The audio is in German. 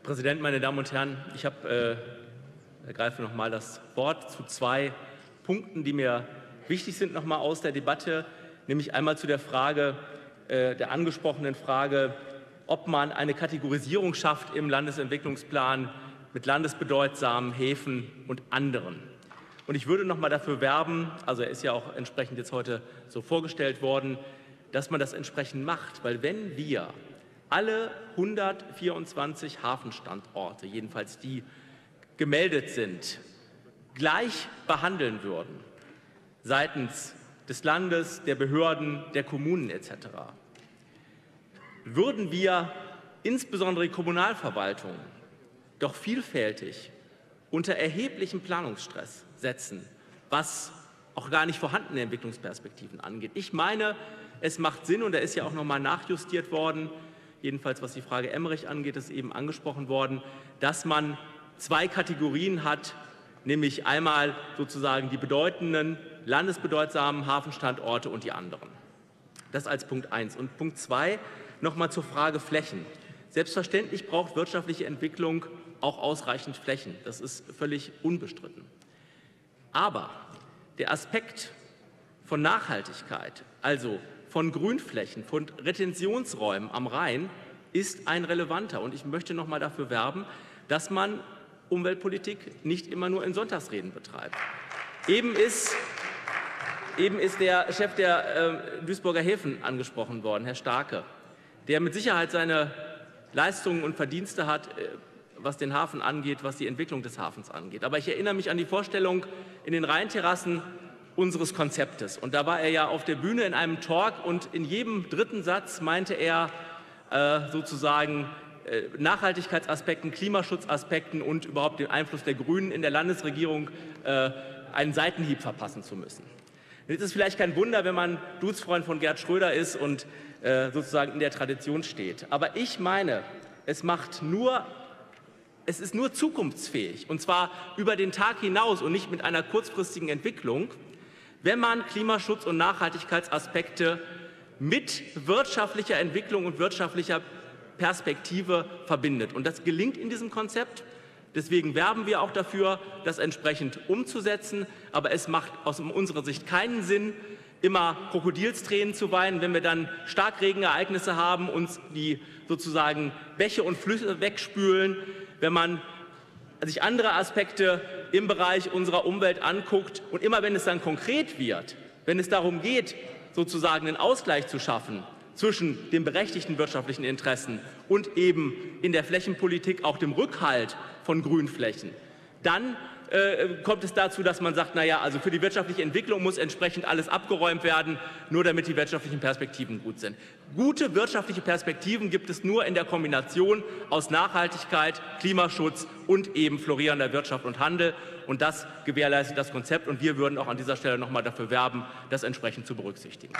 Herr Präsident, meine Damen und Herren! Ich habe, äh, ergreife noch mal das Wort zu zwei Punkten, die mir wichtig sind, noch mal aus der Debatte, nämlich einmal zu der Frage, äh, der angesprochenen Frage, ob man eine Kategorisierung schafft im Landesentwicklungsplan mit landesbedeutsamen Häfen und anderen. Und ich würde noch mal dafür werben, also er ist ja auch entsprechend jetzt heute so vorgestellt worden, dass man das entsprechend macht, weil wenn wir alle 124 Hafenstandorte, jedenfalls die gemeldet sind, gleich behandeln würden seitens des Landes, der Behörden, der Kommunen etc., würden wir insbesondere die Kommunalverwaltung doch vielfältig unter erheblichem Planungsstress setzen, was auch gar nicht vorhandene Entwicklungsperspektiven angeht. Ich meine, es macht Sinn, und da ist ja auch noch mal nachjustiert worden, jedenfalls was die Frage Emmerich angeht, ist eben angesprochen worden, dass man zwei Kategorien hat, nämlich einmal sozusagen die bedeutenden, landesbedeutsamen Hafenstandorte und die anderen. Das als Punkt 1. Und Punkt 2 noch mal zur Frage Flächen. Selbstverständlich braucht wirtschaftliche Entwicklung auch ausreichend Flächen. Das ist völlig unbestritten. Aber der Aspekt von Nachhaltigkeit, also von Grünflächen, von Retentionsräumen am Rhein ist ein relevanter. Und ich möchte noch mal dafür werben, dass man Umweltpolitik nicht immer nur in Sonntagsreden betreibt. Eben ist, eben ist der Chef der äh, Duisburger Häfen angesprochen worden, Herr Starke, der mit Sicherheit seine Leistungen und Verdienste hat, äh, was den Hafen angeht, was die Entwicklung des Hafens angeht. Aber ich erinnere mich an die Vorstellung in den Rheinterrassen unseres Konzeptes. Und da war er ja auf der Bühne in einem Talk und in jedem dritten Satz meinte er äh, sozusagen äh, Nachhaltigkeitsaspekten, Klimaschutzaspekten und überhaupt den Einfluss der Grünen in der Landesregierung äh, einen Seitenhieb verpassen zu müssen. Jetzt ist vielleicht kein Wunder, wenn man Duzfreund von Gerd Schröder ist und äh, sozusagen in der Tradition steht. Aber ich meine, es macht nur es ist nur zukunftsfähig, und zwar über den Tag hinaus und nicht mit einer kurzfristigen Entwicklung, wenn man Klimaschutz und Nachhaltigkeitsaspekte mit wirtschaftlicher Entwicklung und wirtschaftlicher Perspektive verbindet. Und das gelingt in diesem Konzept. Deswegen werben wir auch dafür, das entsprechend umzusetzen. Aber es macht aus unserer Sicht keinen Sinn, immer Krokodilstränen zu weinen, wenn wir dann Starkregenereignisse haben, uns die sozusagen Bäche und Flüsse wegspülen, wenn man sich andere Aspekte im Bereich unserer Umwelt anguckt. Und immer wenn es dann konkret wird, wenn es darum geht, sozusagen einen Ausgleich zu schaffen zwischen den berechtigten wirtschaftlichen Interessen und eben in der Flächenpolitik auch dem Rückhalt von Grünflächen, dann äh, kommt es dazu, dass man sagt, naja, also für die wirtschaftliche Entwicklung muss entsprechend alles abgeräumt werden, nur damit die wirtschaftlichen Perspektiven gut sind. Gute wirtschaftliche Perspektiven gibt es nur in der Kombination aus Nachhaltigkeit, Klimaschutz und eben florierender Wirtschaft und Handel. Und das gewährleistet das Konzept. Und wir würden auch an dieser Stelle noch mal dafür werben, das entsprechend zu berücksichtigen.